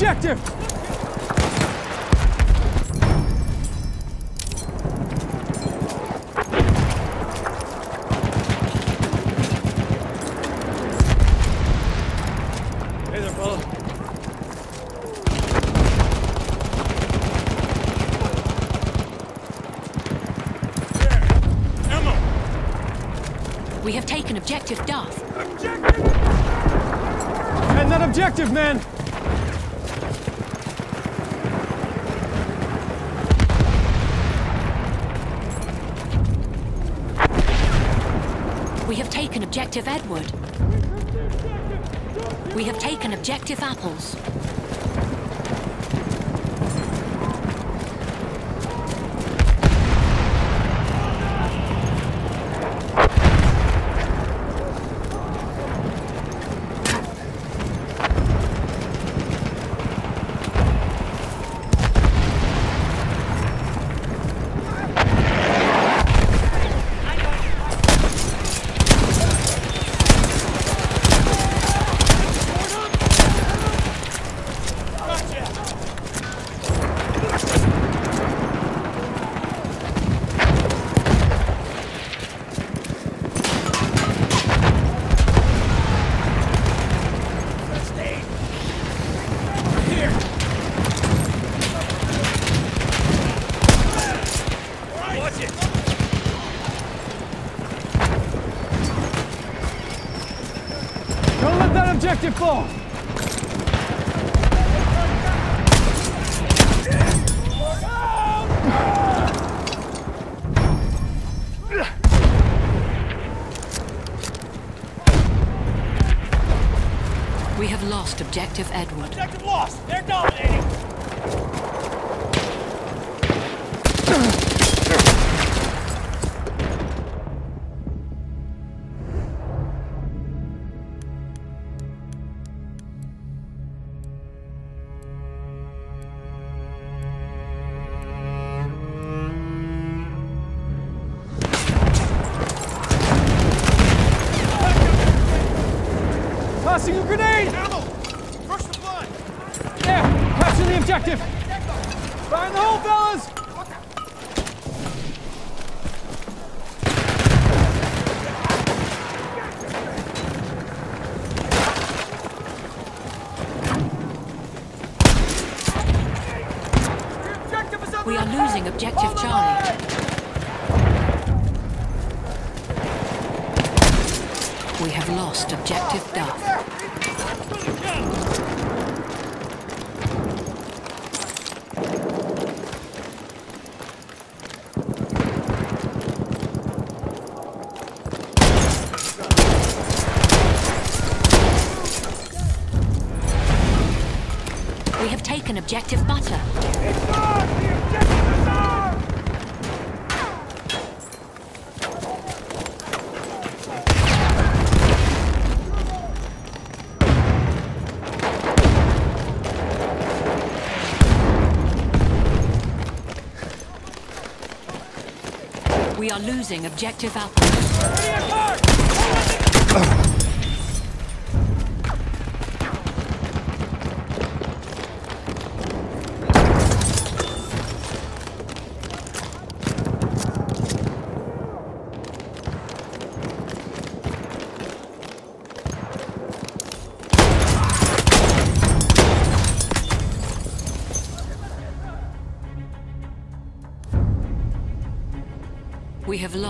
objective! Hey there, fella. Ammo! We have taken objective Duff. And that objective, man! Taken objective Edward. We have taken objective Apples. Watch it! Don't let that objective fall! We have lost objective Edward. Objective lost! They're dominating! Tossing a grenade! Ammo! Crush the blood! There! Capture the objective! Find the hole, fellas! We are losing objective Charlie. We have lost objective Duff. We have taken objective Butter. We are losing objective Apple.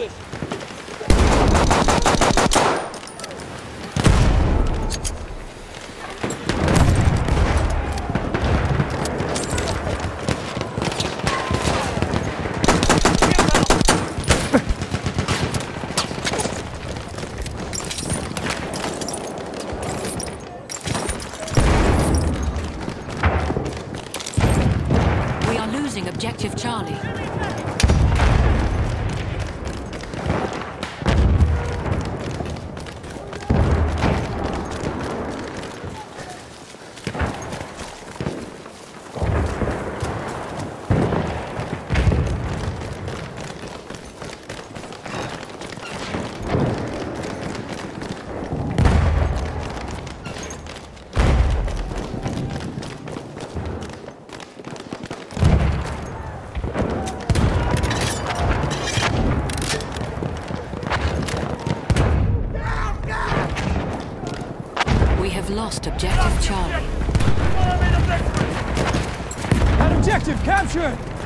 Use this. We are losing objective Charlie. We have lost Charlie. That objective captured!